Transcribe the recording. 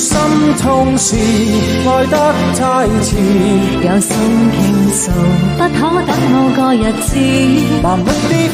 心痛时，爱得太迟，有心倾诉，不可等某个日子。盲目地。